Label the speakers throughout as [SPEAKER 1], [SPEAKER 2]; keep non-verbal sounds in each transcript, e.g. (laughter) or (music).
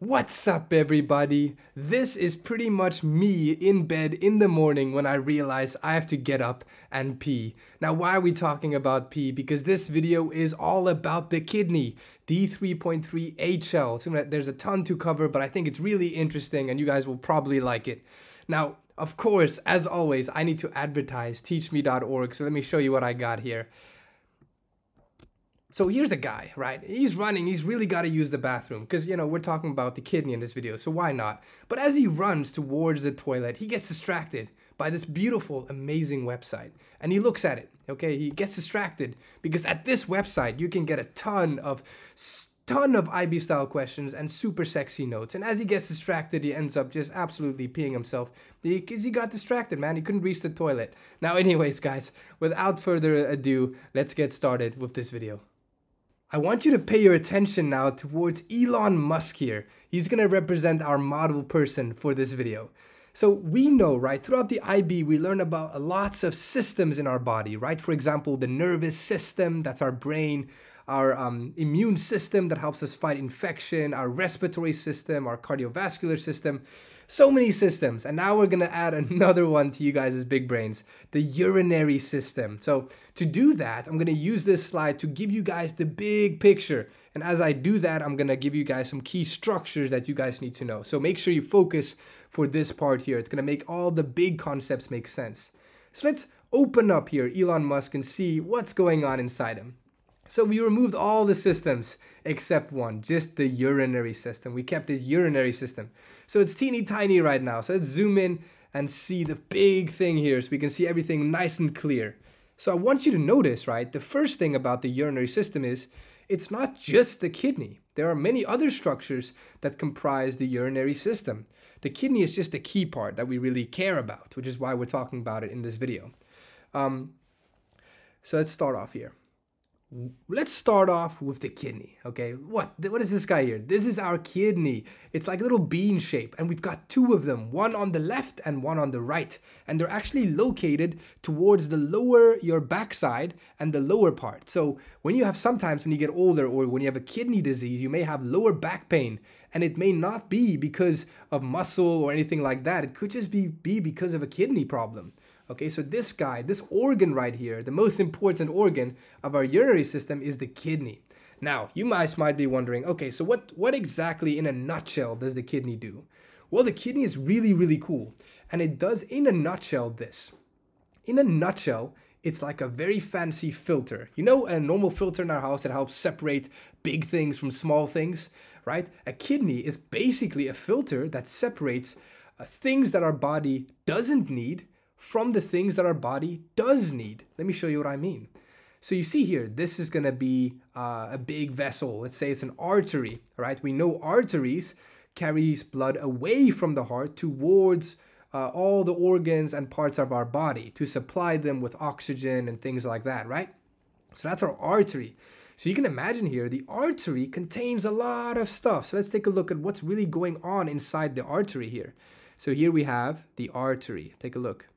[SPEAKER 1] What's up everybody? This is pretty much me in bed in the morning when I realize I have to get up and pee. Now why are we talking about pee? Because this video is all about the kidney, D3.3HL. So there's a ton to cover but I think it's really interesting and you guys will probably like it. Now of course, as always, I need to advertise tchme.org so let me show you what I got here. So here's a guy, right? He's running, he's really got to use the bathroom because, you know, we're talking about the kidney in this video, so why not? But as he runs towards the toilet, he gets distracted by this beautiful, amazing website. And he looks at it, okay? He gets distracted because at this website, you can get a ton of ton of IB style questions and super sexy notes. And as he gets distracted, he ends up just absolutely peeing himself because he got distracted, man. He couldn't reach the toilet. Now, anyways, guys, without further ado, let's get started with this video. I want you to pay your attention now towards Elon Musk here. He's gonna represent our model person for this video. So we know, right, throughout the IB, we learn about lots of systems in our body, right? For example, the nervous system, that's our brain, our um, immune system that helps us fight infection, our respiratory system, our cardiovascular system so many systems. And now we're gonna add (laughs) another one to you guys' big brains the urinary system. So to do that i'm gonna use this slide to give you guys the big picture. And as i do that i'm gonna give you guys some key structures that you guys need to know. So make sure you focus for this part here. It's gonna make all the big concepts make sense. So let's open up here elon musk and see what's going on inside him so we removed all the systems except one, just the urinary system. We kept the urinary system. So it's teeny tiny right now. So let's zoom in and see the big thing here so we can see everything nice and clear. So I want you to notice, right, the first thing about the urinary system is it's not just the kidney. There are many other structures that comprise the urinary system. The kidney is just a key part that we really care about, which is why we're talking about it in this video. Um, so let's start off here let's start off with the kidney okay? What what is this guy here? This is our kidney. It's like a little bean shape and we've got two of them one on the left and one on the right. And they're actually located towards the lower your backside and the lower part. So when you have sometimes when you get older or when you have a kidney disease you may have lower back pain. And it may not be because of muscle or anything like that. It could just be be because of a kidney problem Okay, so this guy, this organ right here, the most important organ of our urinary system is the kidney. Now, you guys might be wondering, okay, so what, what exactly in a nutshell does the kidney do? Well, the kidney is really, really cool. And it does, in a nutshell, this. In a nutshell, it's like a very fancy filter. You know, a normal filter in our house that helps separate big things from small things, right? A kidney is basically a filter that separates uh, things that our body doesn't need from the things that our body does need. Let me show you what I mean. So you see here, this is gonna be uh, a big vessel. Let's say it's an artery, right? We know arteries carries blood away from the heart towards uh, all the organs and parts of our body to supply them with oxygen and things like that, right? So that's our artery. So you can imagine here, the artery contains a lot of stuff. So let's take a look at what's really going on inside the artery here. So here we have the artery. Take a look.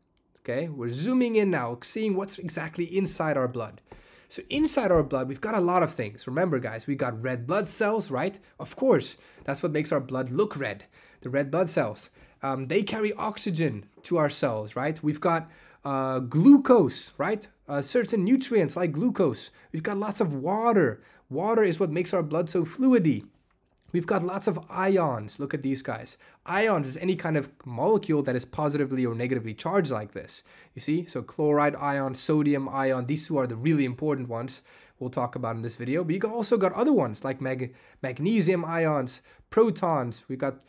[SPEAKER 1] Okay, we're zooming in now, seeing what's exactly inside our blood. So inside our blood, we've got a lot of things. Remember, guys, we got red blood cells, right? Of course, that's what makes our blood look red. The red blood cells, um, they carry oxygen to our cells, right? We've got uh, glucose, right? Uh, certain nutrients like glucose. We've got lots of water. Water is what makes our blood so fluidy. We've got lots of ions. Look at these guys. Ions is any kind of molecule that is positively or negatively charged like this. You see? So chloride ion, sodium ion, these two are the really important ones we'll talk about in this video. But you also got other ones like mag magnesium ions, protons, We've got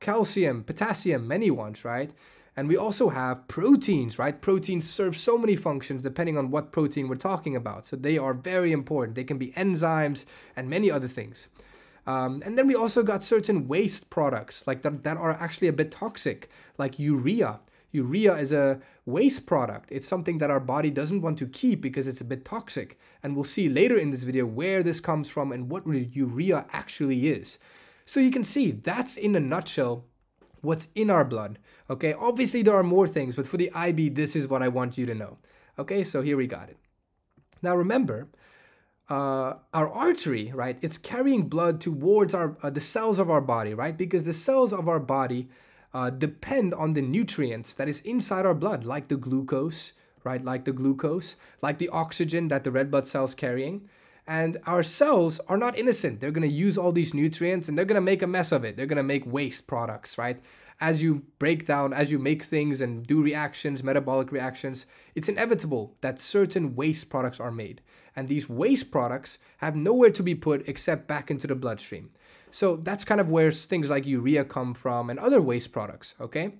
[SPEAKER 1] calcium, potassium, many ones, right? And we also have proteins, right? Proteins serve so many functions depending on what protein we're talking about. So they are very important. They can be enzymes and many other things. Um, and then we also got certain waste products like that, that are actually a bit toxic, like urea. Urea is a waste product. It's something that our body doesn't want to keep because it's a bit toxic. And we'll see later in this video where this comes from and what urea actually is. So you can see that's in a nutshell what's in our blood. Okay, obviously there are more things, but for the IB, this is what I want you to know. Okay, so here we got it. Now remember, uh, our artery, right? It's carrying blood towards our uh, the cells of our body, right? Because the cells of our body uh, depend on the nutrients that is inside our blood, like the glucose, right? Like the glucose, like the oxygen that the red blood cells carrying. And our cells are not innocent. They're going to use all these nutrients and they're going to make a mess of it. They're going to make waste products, right? As you break down, as you make things and do reactions, metabolic reactions, it's inevitable that certain waste products are made. And these waste products have nowhere to be put except back into the bloodstream. So that's kind of where things like urea come from and other waste products, okay?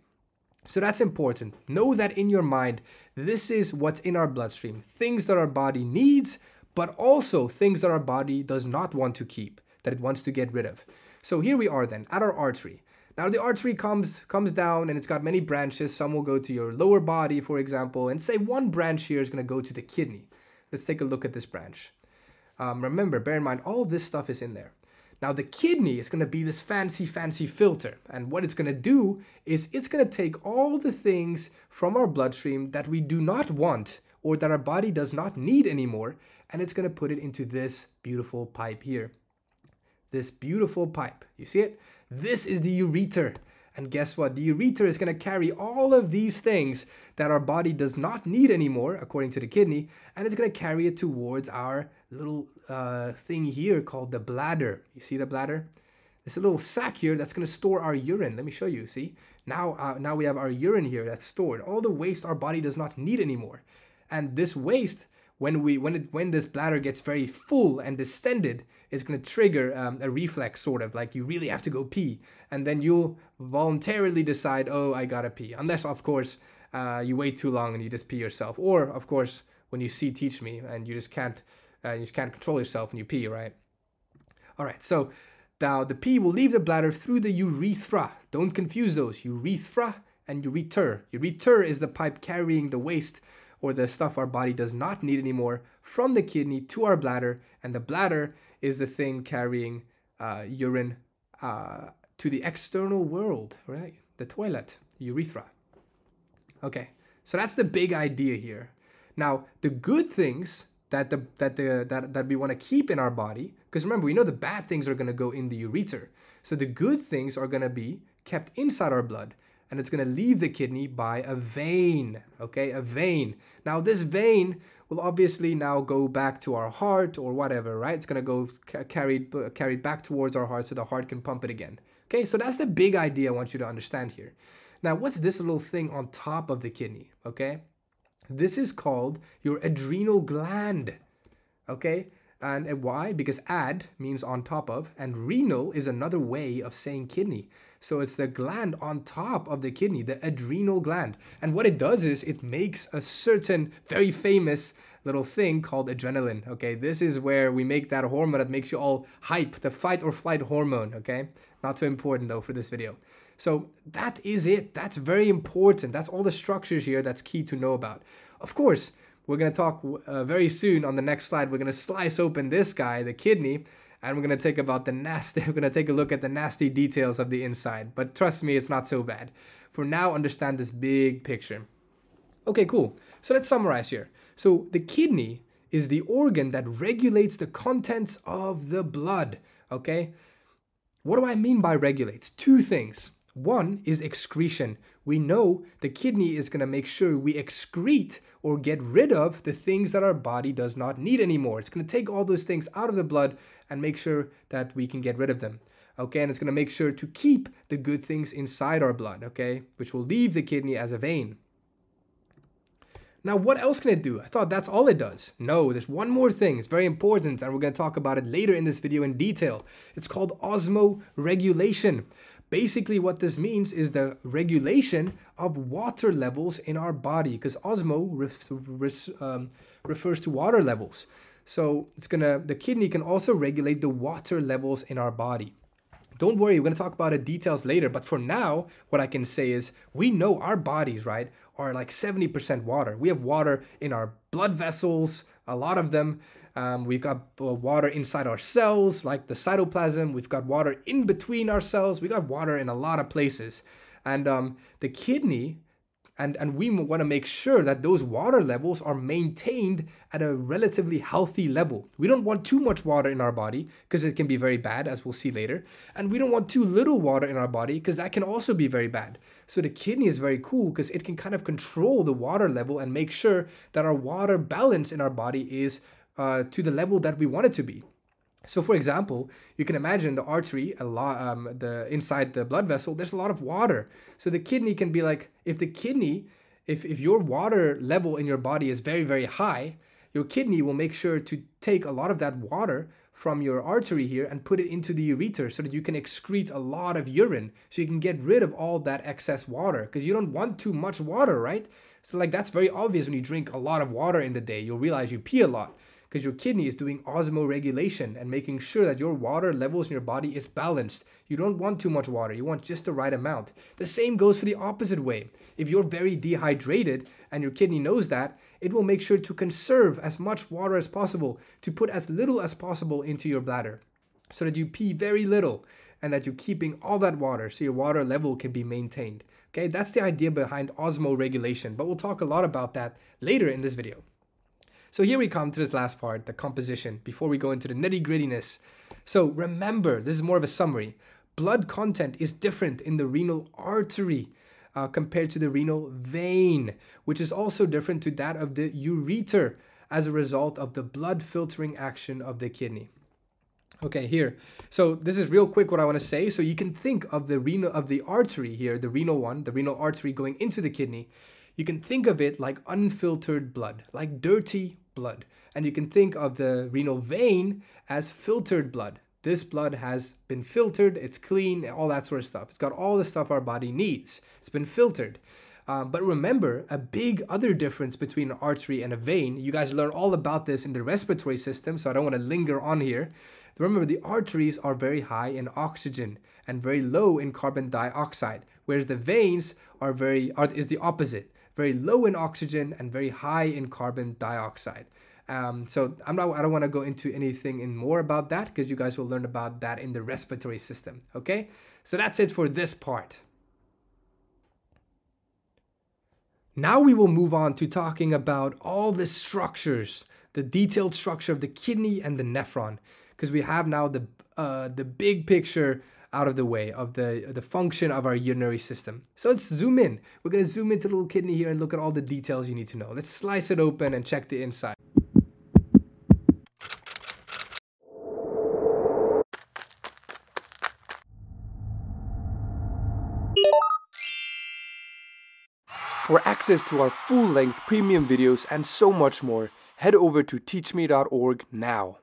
[SPEAKER 1] So that's important. Know that in your mind, this is what's in our bloodstream things that our body needs, but also things that our body does not want to keep, that it wants to get rid of. So here we are then at our artery. Now the artery comes comes down and it's got many branches. Some will go to your lower body, for example, and say one branch here is going to go to the kidney. Let's take a look at this branch. Um, remember, bear in mind, all this stuff is in there. Now the kidney is going to be this fancy, fancy filter. And what it's going to do is it's going to take all the things from our bloodstream that we do not want or that our body does not need anymore. And it's going to put it into this beautiful pipe here. This beautiful pipe. You see it? This is the ureter. And guess what? The ureter is going to carry all of these things that our body does not need anymore, according to the kidney, and it's going to carry it towards our little uh, thing here called the bladder. You see the bladder? It's a little sac here that's going to store our urine. Let me show you. See? Now, uh, now we have our urine here that's stored. All the waste our body does not need anymore. And this waste when we when it when this bladder gets very full and distended it's going to trigger um, a reflex sort of like you really have to go pee. And then you'll voluntarily decide oh i gotta pee. Unless of course uh, you wait too long and you just pee yourself. Or of course when you see teach me and you just can't uh, you just can't control yourself and you pee right? All right so now the pee will leave the bladder through the urethra. Don't confuse those. Urethra and ureter. Ureter is the pipe carrying the waste or the stuff our body does not need anymore from the kidney to our bladder, and the bladder is the thing carrying uh, urine uh, to the external world, right? The toilet, urethra. Okay, so that's the big idea here. Now, the good things that the that the that, that we want to keep in our body, because remember, we know the bad things are going to go in the ureter. So the good things are going to be kept inside our blood and it's going to leave the kidney by a vein, okay? A vein. Now, this vein will obviously now go back to our heart or whatever, right? It's going to go ca- carried, uh, carried back towards our heart so the heart can pump it again. Okay, so that's the big idea I want you to understand here. Now, what's this little thing on top of the kidney, okay? This is called your adrenal gland, okay? And why? Because ad means on top of, and renal is another way of saying kidney. So it's the gland on top of the kidney, the adrenal gland. And what it does is it makes a certain very famous little thing called adrenaline. Okay, this is where we make that hormone that makes you all hype, the fight or flight hormone. Okay, not too important though for this video. So that is it. That's very important. That's all the structures here that's key to know about. Of course, we're going to talk uh, very soon on the next slide. We're going to slice open this guy, the kidney, and we're going to take about the nasty (laughs) we're going to take a look at the nasty details of the inside. But trust me, it's not so bad. For now, understand this big picture. Okay, cool. So let's summarize here. So the kidney is the organ that regulates the contents of the blood, okay? What do I mean by regulates? Two things. One is excretion. We know the kidney is going to make sure we excrete or get rid of the things that our body does not need anymore. It's going to take all those things out of the blood and make sure that we can get rid of them. Okay, and it's going to make sure to keep the good things inside our blood, okay, which will leave the kidney as a vein. Now, what else can it do? I thought that's all it does. No, there's one more thing. It's very important, and we're going to talk about it later in this video in detail. It's called osmoregulation. Basically, what this means is the regulation of water levels in our body, because osmo um, refers to water levels. So it's gonna the kidney can also regulate the water levels in our body. Don't worry, we're to talk about the details later, but for now, what I can say is we know our bodies, right, are like 70% water. We have water in our blood vessels, a lot of them. Um, we've got uh, water inside our cells, like the cytoplasm. We've got water in between our cells. We got water in a lot of places. And um, the kidney and, and we want to make sure that those water levels are maintained at a relatively healthy level. We don't want too much water in our body because it can be very bad, as we'll see later. And we don't want too little water in our body because that can also be very bad. So the kidney is very cool because it can kind of control the water level and make sure that our water balance in our body is uh, to the level that we want it to be. So, for example, you can imagine the artery, a lot, um, the inside the blood vessel. There's a lot of water. So the kidney can be like, if the kidney, if if your water level in your body is very very high, your kidney will make sure to take a lot of that water from your artery here and put it into the ureter so that you can excrete a lot of urine so you can get rid of all that excess water because you don't want too much water right so like that's very obvious when you drink a lot of water in the day you'll realize you pee a lot because your kidney is doing osmoregulation and making sure that your water levels in your body is balanced. You don't want too much water, you want just the right amount. The same goes for the opposite way. If you're very dehydrated and your kidney knows that, it will make sure to conserve as much water as possible, to put as little as possible into your bladder so that you pee very little and that you're keeping all that water so your water level can be maintained. Okay, that's the idea behind osmoregulation, but we'll talk a lot about that later in this video. So here we come to this last part, the composition, before we go into the nitty grittiness. So remember, this is more of a summary. Blood content is different in the renal artery uh, compared to the renal vein, which is also different to that of the ureter as a result of the blood filtering action of the kidney. Okay, here. So this is real quick what I want to say. So you can think of the renal of the artery here, the renal one, the renal artery going into the kidney. You can think of it like unfiltered blood, like dirty blood. And you can think of the renal vein as filtered blood. This blood has been filtered, it's clean, all that sort of stuff. It's got all the stuff our body needs. It's been filtered. Um, but remember, a big other difference between an artery and a vein, you guys learn all about this in the respiratory system, so I don't want to linger on here. Remember, the arteries are very high in oxygen and very low in carbon dioxide, whereas the veins are very are, is the opposite very low in oxygen and very high in carbon dioxide. Um, so I'm not, I don't want to go into anything in more about that because you guys will learn about that in the respiratory system. Okay, so that's it for this part. Now we will move on to talking about all the structures, the detailed structure of the kidney and the nephron, because we have now the uh, the big picture out of the way of the, the function of our urinary system. So let's zoom in. We're going to zoom into the little kidney here and look at all the details you need to know. Let's slice it open and check the inside. For access to our full-length premium videos and so much more, head over to tchme.org now.